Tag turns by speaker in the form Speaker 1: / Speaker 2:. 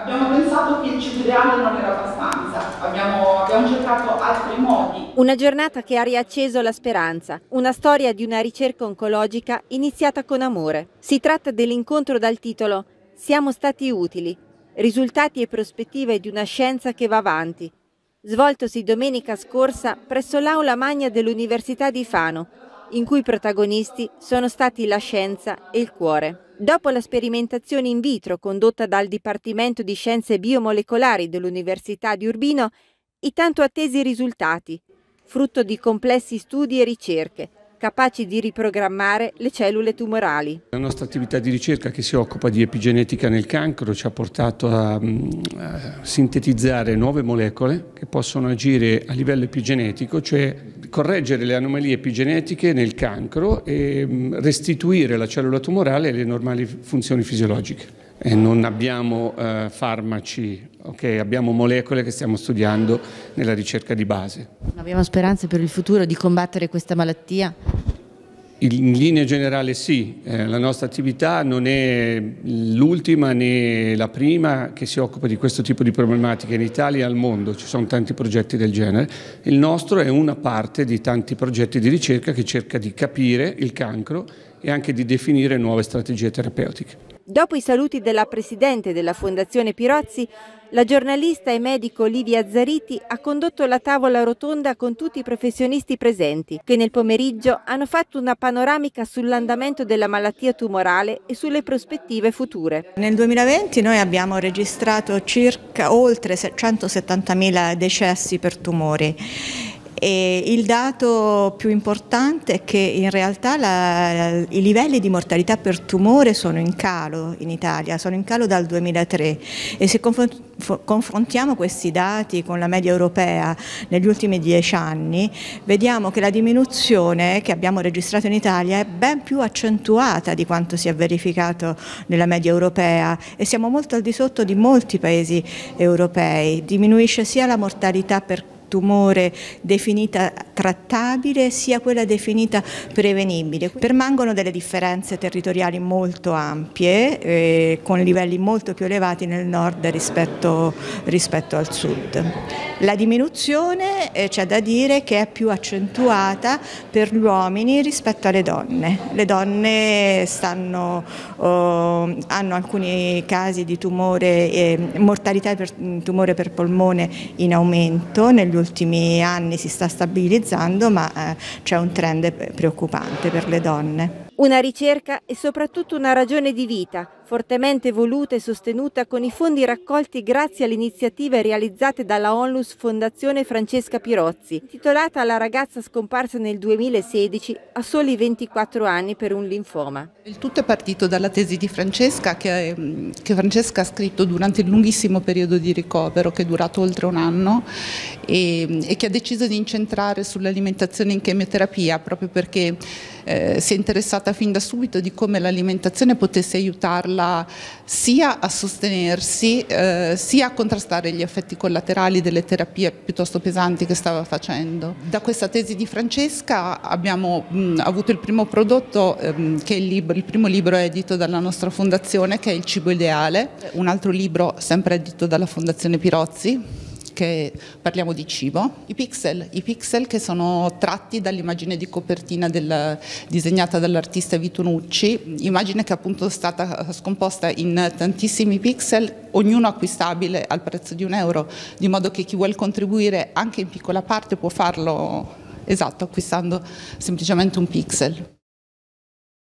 Speaker 1: Abbiamo pensato che il cibo ideale non era abbastanza, abbiamo, abbiamo, cercato altri modi.
Speaker 2: Una giornata che ha riacceso la speranza, una storia di una ricerca oncologica iniziata con amore. Si tratta dell'incontro dal titolo Siamo stati utili, risultati e prospettive di una scienza che va avanti, svoltosi domenica scorsa presso l'aula magna dell'Università di Fano, in cui i protagonisti sono stati la scienza e il cuore. Dopo la sperimentazione in vitro condotta dal Dipartimento di Scienze Biomolecolari dell'Università di Urbino, i tanto attesi risultati, frutto di complessi studi e ricerche, capaci di riprogrammare le cellule tumorali.
Speaker 3: La nostra attività di ricerca che si occupa di epigenetica nel cancro ci ha portato a, a sintetizzare nuove molecole che possono agire a livello epigenetico, cioè correggere le anomalie epigenetiche nel cancro e mm, restituire la cellula tumorale alle normali funzioni fisiologiche. E non abbiamo eh, farmaci, okay? abbiamo molecole che stiamo studiando nella ricerca di base.
Speaker 2: Abbiamo speranze per il futuro di combattere questa malattia?
Speaker 3: In linea generale sì, eh, la nostra attività non è l'ultima né la prima che si occupa di questo tipo di problematiche in Italia e al mondo, ci sono tanti progetti del genere. Il nostro è una parte di tanti progetti di ricerca che cerca di capire il cancro e anche di definire nuove strategie terapeutiche.
Speaker 2: Dopo i saluti della Presidente della Fondazione Pirozzi, la giornalista e medico Livia Zariti ha condotto la tavola rotonda con tutti i professionisti presenti, che nel pomeriggio hanno fatto una panoramica sull'andamento della malattia tumorale e sulle prospettive future.
Speaker 4: Nel 2020 noi abbiamo registrato circa oltre 170.000 decessi per tumori e il dato più importante è che in realtà la, i livelli di mortalità per tumore sono in calo in Italia, sono in calo dal 2003 e se confrontiamo questi dati con la media europea negli ultimi dieci anni, vediamo che la diminuzione che abbiamo registrato in Italia è ben più accentuata di quanto si è verificato nella media europea e siamo molto al di sotto di molti paesi europei. Diminuisce sia la mortalità per tumore definita trattabile sia quella definita prevenibile. Permangono delle differenze territoriali molto ampie eh, con livelli molto più elevati nel nord rispetto, rispetto al sud. La diminuzione eh, c'è da dire che è più accentuata per gli uomini rispetto alle donne. Le donne stanno, oh, hanno alcuni casi di tumore, eh, mortalità per tumore per polmone in aumento negli ultimi anni si sta stabilizzando ma eh, c'è un trend preoccupante per le donne.
Speaker 2: Una ricerca e soprattutto una ragione di vita, fortemente voluta e sostenuta con i fondi raccolti grazie alle iniziative realizzate dalla Onlus Fondazione Francesca Pirozzi, titolata alla ragazza scomparsa nel 2016 a soli 24 anni per un linfoma.
Speaker 5: Il tutto è partito dalla tesi di Francesca che, che Francesca ha scritto durante il lunghissimo periodo di ricovero che è durato oltre un anno e, e che ha deciso di incentrare sull'alimentazione in chemioterapia proprio perché eh, si è interessata fin da subito di come l'alimentazione potesse aiutarla sia a sostenersi eh, sia a contrastare gli effetti collaterali delle terapie piuttosto pesanti che stava facendo. Da questa tesi di Francesca abbiamo mh, avuto il primo prodotto ehm, che è il, libro, il primo libro edito dalla nostra fondazione che è Il cibo ideale, un altro libro sempre edito dalla fondazione Pirozzi che parliamo di cibo, i pixel, i pixel che sono tratti dall'immagine di copertina del, disegnata dall'artista Vito Nucci, immagine che appunto è stata scomposta in tantissimi pixel, ognuno acquistabile al prezzo di un euro, di modo che chi vuole contribuire anche in piccola parte può farlo esatto, acquistando semplicemente un pixel.